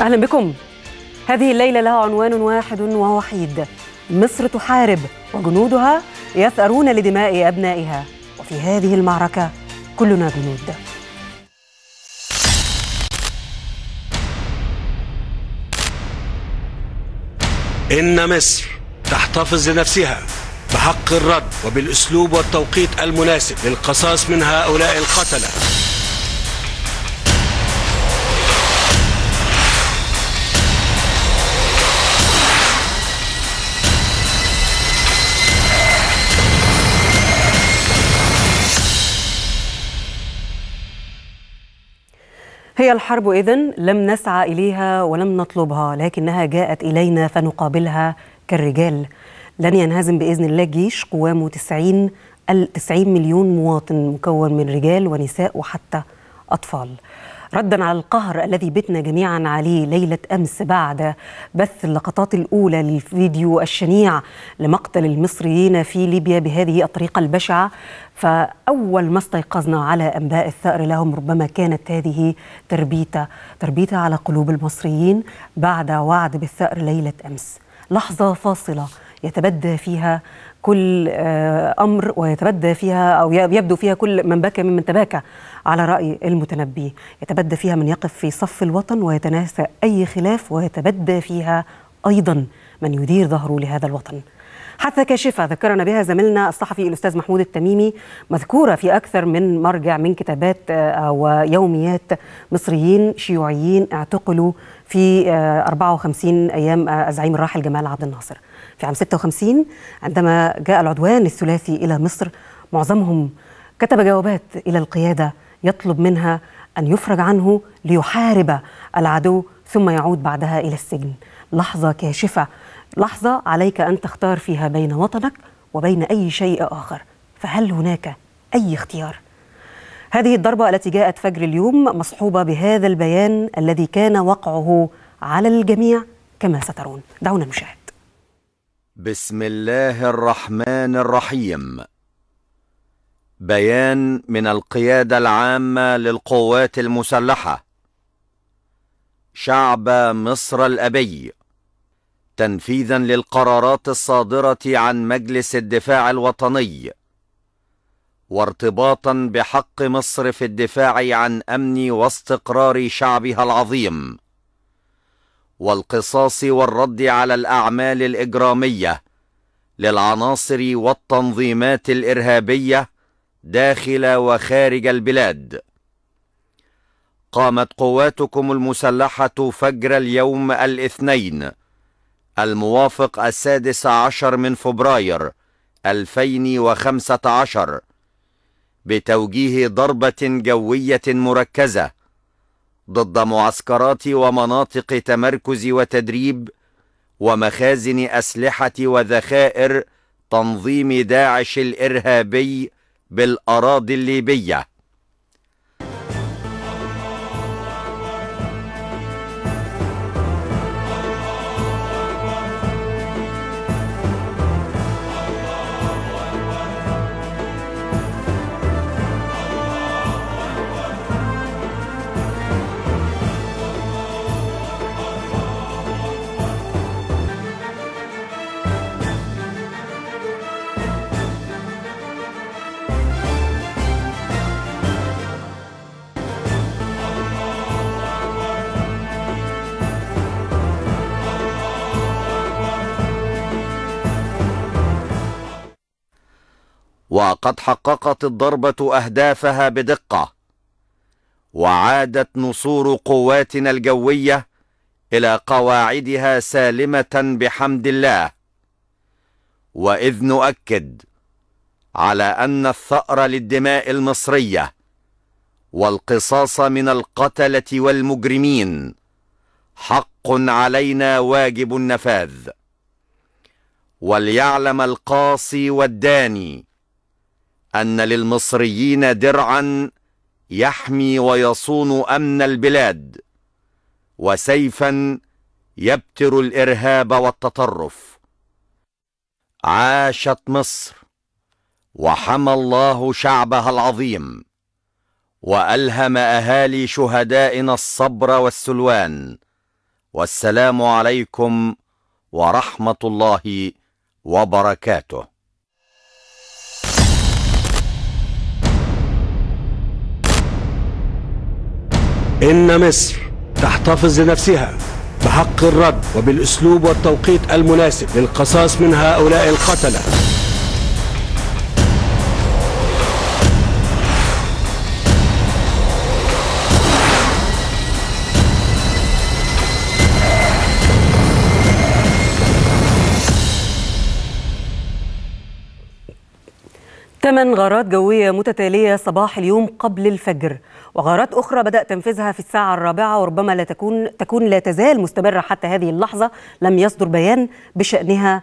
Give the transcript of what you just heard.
أهلا بكم. هذه الليلة لها عنوان واحد ووحيد. مصر تحارب وجنودها يثأرون لدماء أبنائها. وفي هذه المعركة كلنا جنود. إن مصر تحتفظ لنفسها بحق الرد وبالأسلوب والتوقيت المناسب للقصاص من هؤلاء القتلة. هي الحرب إذن لم نسعى إليها ولم نطلبها لكنها جاءت إلينا فنقابلها كالرجال. لن ينهزم بإذن الله جيش قوامه 90 90 مليون مواطن مكون من رجال ونساء وحتى أطفال. ردا على القهر الذي بتنا جميعا عليه ليلة أمس بعد بث اللقطات الأولى للفيديو الشنيع لمقتل المصريين في ليبيا بهذه الطريقة البشعة. فأول ما استيقظنا على أنباء الثأر لهم ربما كانت هذه تربيتة تربيتة على قلوب المصريين بعد وعد بالثأر ليلة أمس. لحظة فاصلة يتبدى فيها كل أمر ويتبدى فيها أو يبدو فيها كل من بكى ممن تباكى على رأي المتنبي. يتبدى فيها من يقف في صف الوطن ويتناسى أي خلاف ويتبدى فيها أيضا من يدير ظهره لهذا الوطن. حتى كاشفة ذكرنا بها زميلنا الصحفي الأستاذ محمود التميمي مذكورة في أكثر من مرجع من كتابات ويوميات مصريين شيوعيين اعتقلوا في 54 أيام الزعيم الراحل جمال عبد الناصر. في عام 56 عندما جاء العدوان الثلاثي إلى مصر معظمهم كتب جوابات إلى القيادة يطلب منها أن يفرج عنه ليحارب العدو ثم يعود بعدها إلى السجن. لحظة كاشفة لحظة عليك أن تختار فيها بين وطنك وبين أي شيء آخر. فهل هناك أي اختيار؟ هذه الضربة التي جاءت فجر اليوم مصحوبة بهذا البيان الذي كان وقعه على الجميع كما سترون. دعونا نشاهد. بسم الله الرحمن الرحيم. بيان من القيادة العامة للقوات المسلحة. شعب مصر الأبي. تنفيذا للقرارات الصادرة عن مجلس الدفاع الوطني وارتباطا بحق مصر في الدفاع عن أمن واستقرار شعبها العظيم والقصاص والرد على الأعمال الإجرامية للعناصر والتنظيمات الإرهابية داخل وخارج البلاد. قامت قواتكم المسلحة فجر اليوم الاثنين الموافق السادس عشر من فبراير 2015 بتوجيه ضربة جوية مركزة ضد معسكرات ومناطق تمركز وتدريب ومخازن أسلحة وذخائر تنظيم داعش الإرهابي بالأراضي الليبية. وقد حققت الضربة أهدافها بدقة وعادت نصور قواتنا الجوية إلى قواعدها سالمة بحمد الله. وإذ نؤكد على أن الثأر للدماء المصرية والقصاص من القتلة والمجرمين حق علينا واجب النفاذ. وليعلم القاصي والداني أن للمصريين درعا يحمي ويصون أمن البلاد وسيفا يبتر الإرهاب والتطرف. عاشت مصر وحمى الله شعبها العظيم وألهم أهالي شهدائنا الصبر والسلوان. والسلام عليكم ورحمة الله وبركاته. إن مصر تحتفظ لنفسها بحق الرد وبالأسلوب والتوقيت المناسب للقصاص من هؤلاء القتلة. ثمان غارات جوية متتالية صباح اليوم قبل الفجر. وغارات أخرى بدأ تنفيذها في الساعة الرابعة وربما لا تكون تكون لا تزال مستمرة حتى هذه اللحظة. لم يصدر بيان بشأنها